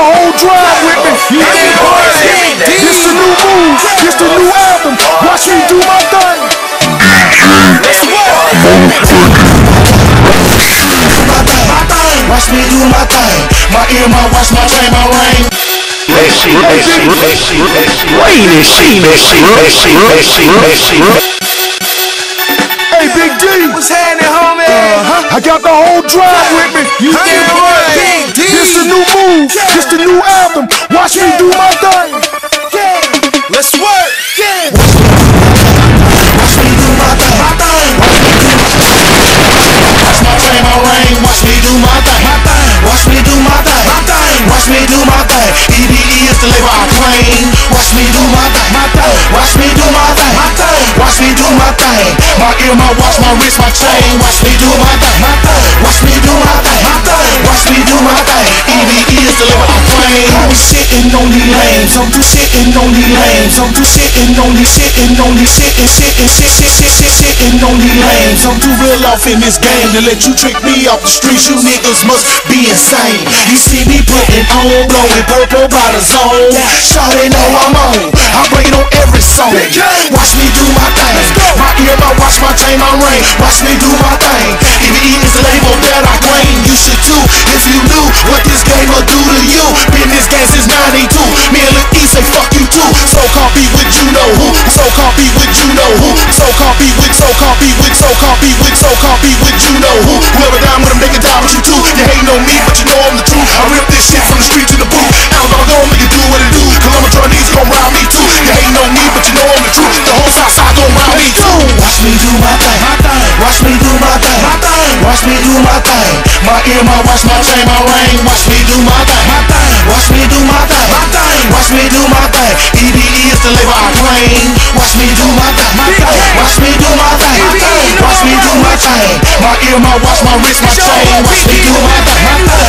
the whole drive with me. You ain't partying. This the new move. This the new album. Watch me do my thing. Let's Watch me do my thing. My ear, my watch, my chain, my ring. Hey, Dig D. What's happening, homie? Uh-huh. I got the whole drive with me. You can't Dig D. This a new move. New album. Watch me do my thing. Let's work. Yeah. Watch me do my thing. My thing. Watch my chain, my ring. Watch me do my thing. My thing. Watch me do my thing. My thing. Watch me do my thing. EBE is the label I claim. Watch me do my thing. My thing. Watch me do my thing. My thing. Watch me do my thing. My ear, my watch, my wrist, my chain. Watch me do my thing. My thing. Shitting on these lanes. I'm too shitting on these shitting on shitting shit shit shit shit shitting on these lanes. I'm too real off in this game to let you trick me off the streets. You niggas must be insane. You see me putting on, blowing purple by the zone. Shawty know I'm on. I bring it on every song. Watch me do my thing. My ear, my watch, my chain, my ring. Watch me do Can't be with. So can't be with you know who. Whoever down with them, they can die with you too. You hating on me, but you know I'm the truth. I rip this shit from the street to the booth. Alabama gon' make it do what it do. Columbia Jordanese gon' round me too. You hating on me, but you know I'm the truth. The whole south side gon' round me too. Watch me do my thing. Watch me do my thing. My thing. Watch me do my thing. My ear, my watch, my chain, my ring. Watch me do my thing. My thing. Watch me do my thing. My thing. Watch me do my thing. EBE is the label I claim. Watch me do My my watch, my wrist, my chain. Watch me do my thing.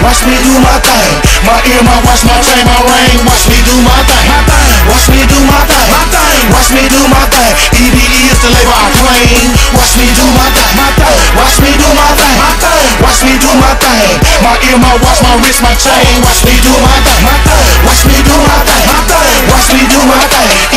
Watch me do my thing. My ear, my watch, my chain, my ring. Watch me do my thing. My thing. Watch me do my thing. My thing. Watch me do my thing. EBE is the label I claim. Watch me do my thing. My thing. Watch me do my thing. My thing. Watch me do my thing. My ear, my watch, my wrist, my chain. Watch me do my thing. My thing. Watch me do my thing. My thing. Watch me do my thing.